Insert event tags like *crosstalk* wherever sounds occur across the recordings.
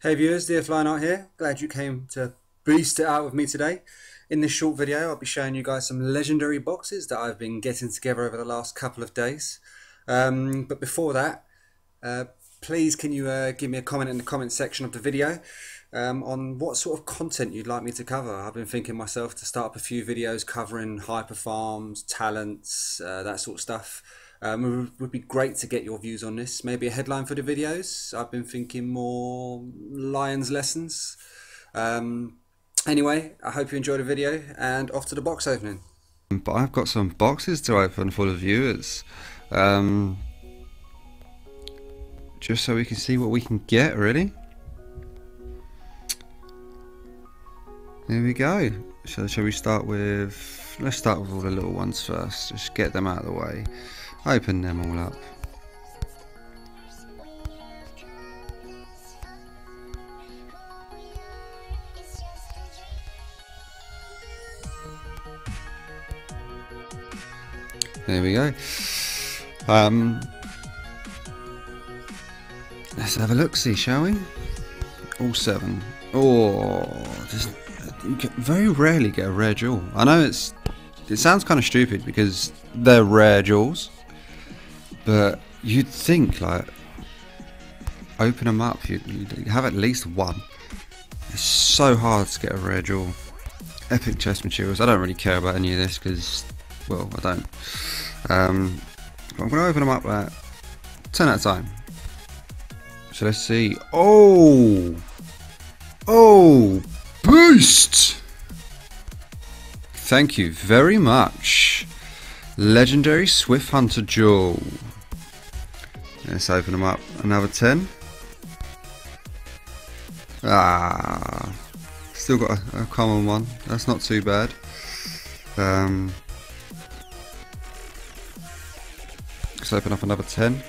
Hey viewers, DF Lionheart here. Glad you came to beast it out with me today. In this short video, I'll be showing you guys some legendary boxes that I've been getting together over the last couple of days. Um, but before that, uh, please can you uh, give me a comment in the comment section of the video um, on what sort of content you'd like me to cover. I've been thinking myself to start up a few videos covering hyper farms, talents, uh, that sort of stuff. Um, it would- be great to get your views on this. Maybe a headline for the videos. I've been thinking more Lions lessons. Um, anyway, I hope you enjoyed the video and off to the box opening. But I've got some boxes to open for the viewers. Um, just so we can see what we can get, really. There we go. So, shall we start with. Let's start with all the little ones first. Just get them out of the way. Open them all up. There we go. Um, let's have a look, see, shall we? All seven. Oh, just you very rarely get a rare jewel. I know it's it sounds kind of stupid because they're rare jewels, but you'd think like open them up, you'd have at least one. It's so hard to get a rare jewel. Epic chest materials. I don't really care about any of this because, well, I don't. Um, I'm going to open them up at 10 at a time. So let's see. Oh! Oh! Boost! Thank you very much. Legendary Swift Hunter Jewel. Let's open them up. Another 10. Ah. Still got a, a common one. That's not too bad. Um, let's open up another 10.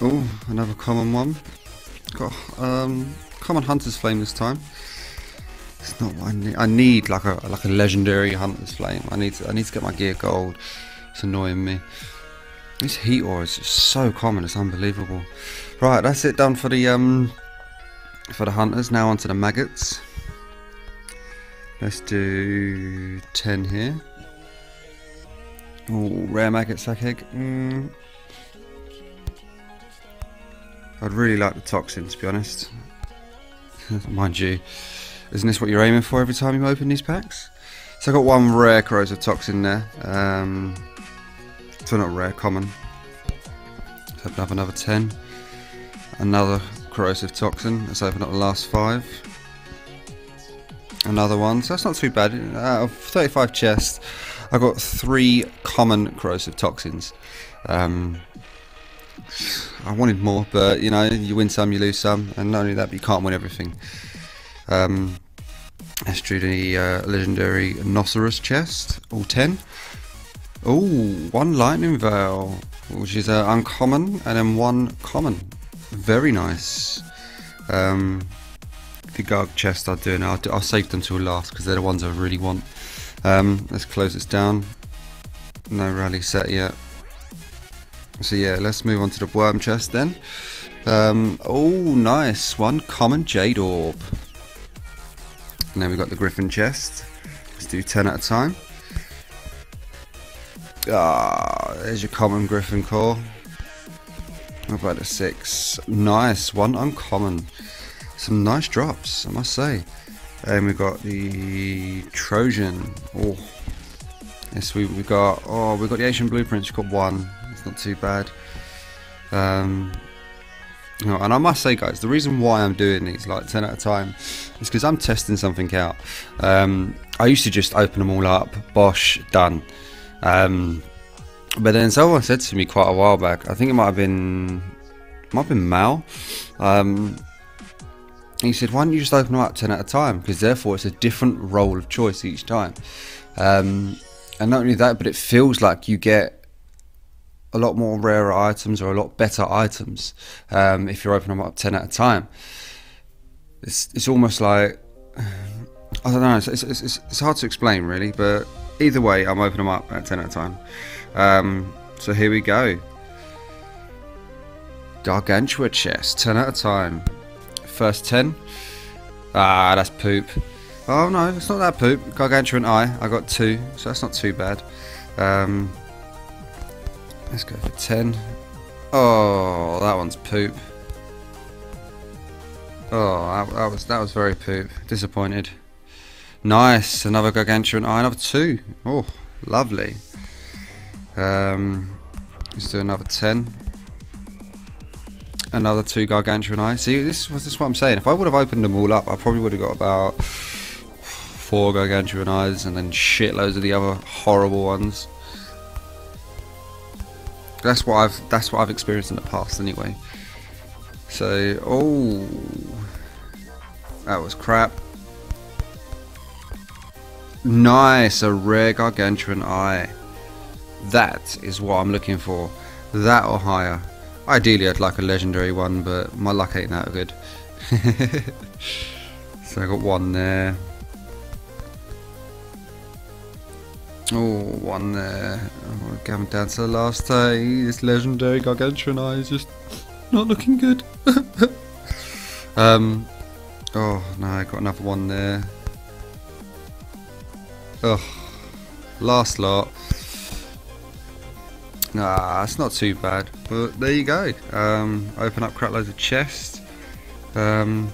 Oh, another common one. Got um, common hunter's flame this time. It's not what I need. I need like a like a legendary hunter's flame. I need to, I need to get my gear gold. It's annoying me. This heat ore is so common. It's unbelievable. Right, that's it done for the um for the hunters. Now onto the maggots. Let's do 10 here. Oh, rare maggot sack egg. Mm. I'd really like the toxin, to be honest. *laughs* Mind you, isn't this what you're aiming for every time you open these packs? So I got one rare corrosive toxin there. Um, so not rare, common. Let's open up another 10. Another corrosive toxin. Let's open up the last five another one. So that's not too bad. Out of 35 chests, I got three common corrosive toxins. Um, I wanted more, but you know, you win some, you lose some, and not only that, but you can't win everything. Um, the uh, legendary Noceros chest, all 10. Oh, one lightning veil, which is uh, uncommon, and then one common. Very nice. Um, the Garg chest I'll do now. I'll, I'll save them till last because they're the ones I really want. Um, let's close this down. No rally set yet. So yeah, let's move on to the worm chest then. Um, oh, nice. One common jade orb. And then we've got the griffin chest. Let's do 10 at a time. Ah, there's your common griffin core. What about a six? Nice. One uncommon some nice drops, I must say. And we've got the Trojan. Oh, yes, we we got. Oh, we've got the Asian blueprints. Got one. It's not too bad. Um, and I must say, guys, the reason why I'm doing these like 10 at a time is because I'm testing something out. Um, I used to just open them all up, bosh, done. Um, but then someone said to me quite a while back, I think it might have been, might have been Mal. Um, he said, "Why don't you just open them up ten at a time? Because therefore, it's a different role of choice each time." Um, and not only that, but it feels like you get a lot more rarer items or a lot better items um, if you're opening them up ten at a time. It's it's almost like I don't know. It's, it's, it's, it's hard to explain really, but either way, I'm opening them up at 10 at a time. Um, so here we go. Gargantua chest, 10 at a time. First 10. Ah, that's poop. Oh no, it's not that poop. Gargantuan eye, I I got two, so that's not too bad. Um, let's go for 10. Oh, that one's poop. Oh, that, that was that was very poop. Disappointed. Nice, another gargantuan eye, another two. Oh, lovely. Um, let's do another 10 another two gargantuan eyes. See, this was this what I'm saying. If I would have opened them all up, I probably would have got about four gargantuan eyes and then shitloads of the other horrible ones. That's what I've that's what I've experienced in the past anyway. So, oh, that was crap. Nice, a rare gargantuan eye. That is what I'm looking for. That or higher. Ideally, I'd like a legendary one, but my luck ain't that good. *laughs* so I got one there. Oh, one there. Oh, down to the last day. This legendary gargantuan eye is just not looking good. *laughs* um. Oh no, I got another one there. Oh, last lot. Nah, it's not too bad. But there you go. Um, open up crap loads of chests. Um,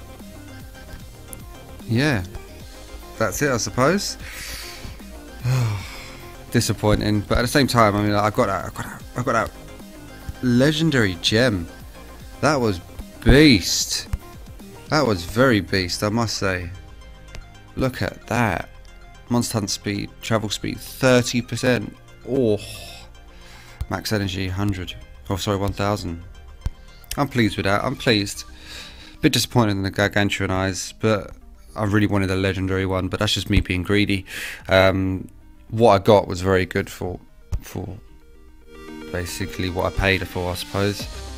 yeah, that's it, I suppose. *sighs* Disappointing, but at the same time, I mean, I got that, I got that, I got that legendary gem. That was beast. That was very beast, I must say. Look at that. Monster hunt speed, travel speed, 30%. Oh. Max energy 100. Oh, sorry, 1000. I'm pleased with that. I'm pleased. Bit disappointed in the gargantuan eyes, but I really wanted a legendary one. But that's just me being greedy. Um, what I got was very good for for basically what I paid for, I suppose.